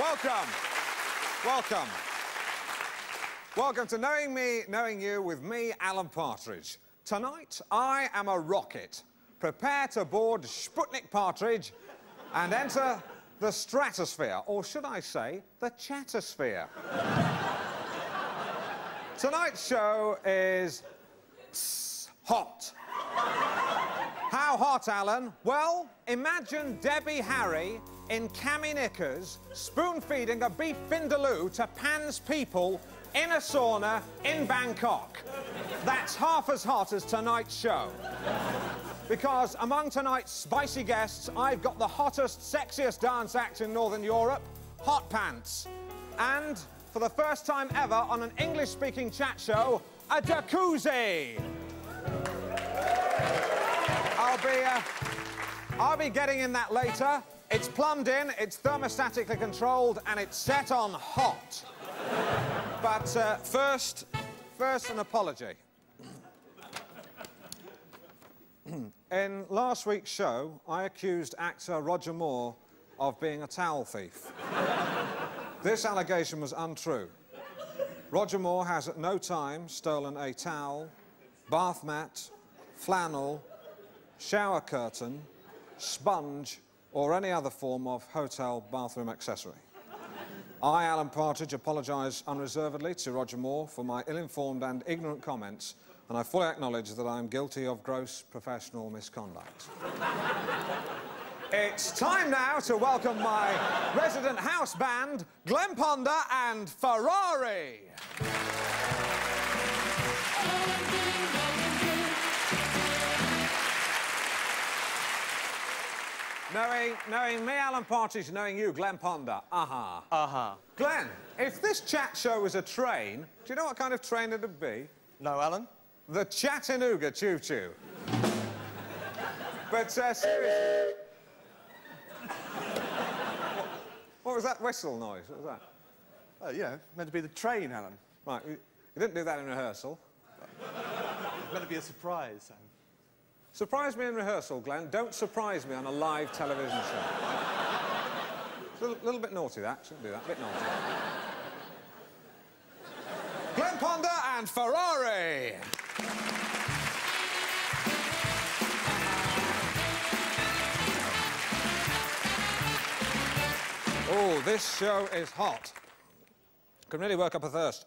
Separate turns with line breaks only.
Welcome. Welcome. Welcome to Knowing Me, Knowing You with me, Alan Partridge. Tonight, I am a rocket. Prepare to board Sputnik Partridge and enter the stratosphere, or should I say, the chatosphere. Tonight's show is hot. How hot, Alan? Well, imagine Debbie Harry in cami knickers spoon-feeding a beef vindaloo to Pan's people in a sauna in Bangkok. That's half as hot as tonight's show. Because among tonight's spicy guests, I've got the hottest, sexiest dance act in Northern Europe, Hot Pants. And for the first time ever on an English-speaking chat show, a jacuzzi. I'll be, uh, I'll be getting in that later. It's plumbed in, it's thermostatically controlled, and it's set on hot. but uh, first, first an apology. in last week's show, I accused actor Roger Moore of being a towel thief. this allegation was untrue. Roger Moore has at no time stolen a towel, bath mat, flannel, shower curtain, sponge, or any other form of hotel bathroom accessory. I, Alan Partridge, apologise unreservedly to Roger Moore for my ill-informed and ignorant comments, and I fully acknowledge that I am guilty of gross professional misconduct. it's time now to welcome my resident house band, Glenn Ponder and Ferrari. Knowing, knowing me, Alan Partridge, knowing you, Glenn Ponder. Uh-huh.
Uh-huh.
Glenn, if this chat show was a train, do you know what kind of train it'd be?
No, Alan.
The Chattanooga Choo Choo. but, uh, seriously... what, what, was that whistle noise? What was that?
Oh, you know, meant to be the train, Alan.
Right, you, you didn't do that in rehearsal.
it's meant to be a surprise, Alan.
Surprise me in rehearsal, Glenn. Don't surprise me on a live television show. a little, little, bit naughty, that. Shouldn't do that. A bit naughty. Glenn Ponder and Ferrari. Oh, this show is hot. Can really work up a thirst.